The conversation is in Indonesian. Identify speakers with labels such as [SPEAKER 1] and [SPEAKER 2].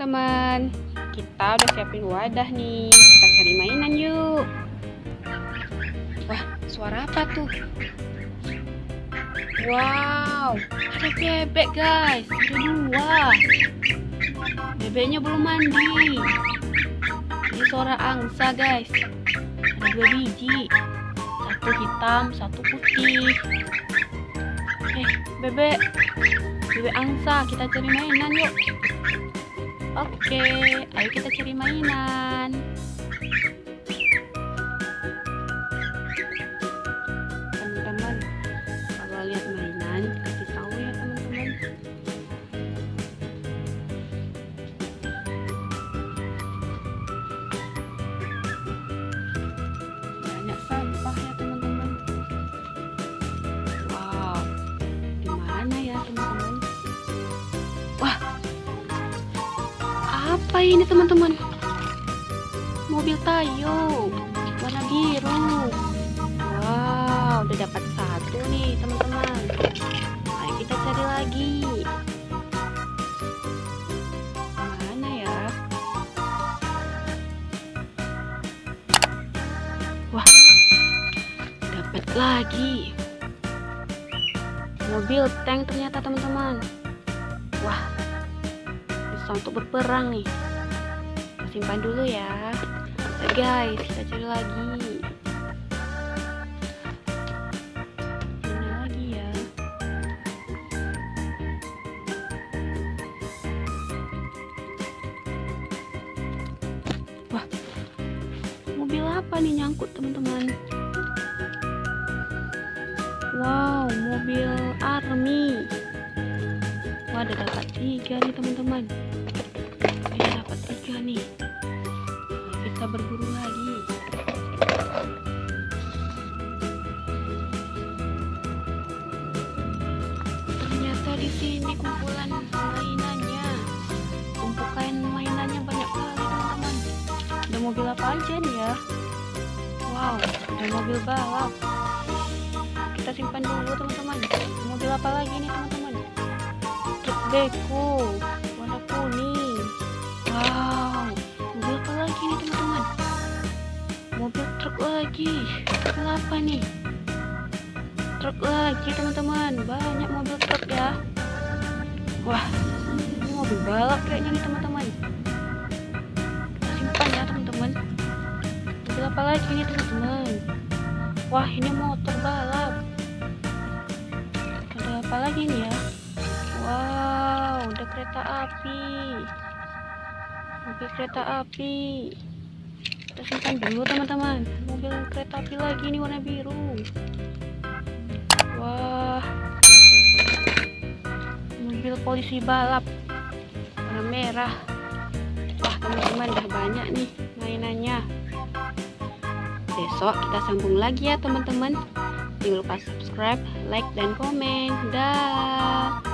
[SPEAKER 1] teman-teman. Kita udah siapin wadah nih. Kita cari mainan yuk. Wah suara apa tuh? Wow Ada bebek guys. Ada dua. Bebeknya belum mandi. Ini suara angsa guys. Ada dua biji. Satu hitam Satu putih. Eh bebek. Bebek angsa. Kita cari mainan yuk Oke, ayo kita cari mainan. Apa ini teman-teman? Mobil tayo. Warna biru. Wow udah dapat satu nih teman-teman. Ayo kita cari lagi. Mana ya? Wah dapat lagi. Mobil tank ternyata teman-teman. Wah bisa untuk berperang nih. Simpan dulu ya. Guys kita cari lagi. Ya. Apa nih nyangkut teman-teman? Wow mobil army. Wah, ada dapat tiga nih teman-teman. Dapat tiga nih. Kita berburu lagi. Ternyata di sini kumpulan mainannya. Tumpukan mainannya banyak kali teman-teman. Ada mobil apa aja nih ya? Wow, ada mobil balap. Kita simpan dulu teman-teman. Mobil apa lagi nih teman-teman? truk beko lagi. Mobil apa nih? Truk lagi teman-teman. Banyak mobil truk ya. Wah ini mobil balap kayaknya nih teman-teman. Kita simpan ya teman-teman. Mobil apa lagi nih teman-teman? Wah ini motor balap ada apa lagi nih ya? Wow, ada kereta api. Mobil kereta api. Kita simpan dulu teman-teman. Mobil kereta api lagi nih warna biru. Wah. Mobil polisi balap warna merah. Wah, teman-teman udah banyak nih mainannya. Besok kita sambung lagi ya teman-teman. Jangan lupa subscribe, like, dan komen. Dah.